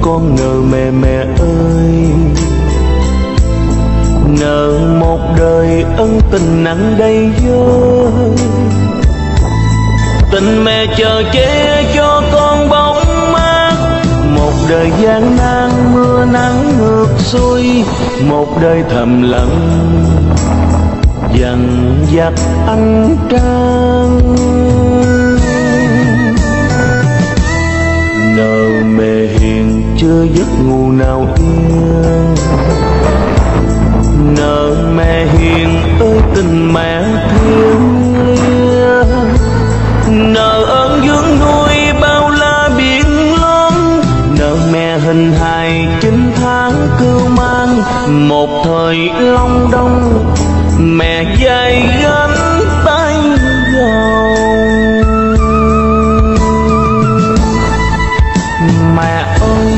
con ngờ mẹ mẹ ơi. Nợ một đời ân tình nặng đầy vơi tình mẹ chờ che cho con bóng mát. Một đời gian nan mưa nắng ngược xuôi. Một đời thầm lặng dằn vặt anh trăng. Giấc ngủ nào yên. Nợ mẹ hiền ơi, tình mẹ thiêng nợ ơn dưỡng nuôi bao la biển lớn nợ mẹ hình hài chín tháng cưu mang. Một thời long đông, mẹ dây gánh tay giàu mẹ ơi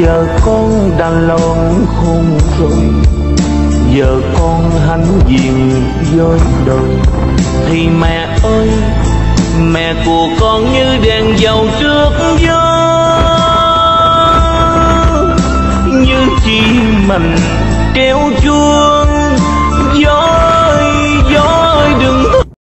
giờ con đã lon khôn rồi. Giờ con hãnh diện với đời. Thì mẹ ơi, mẹ của con như đèn dầu trước gió. Như chim mình kéo chuông.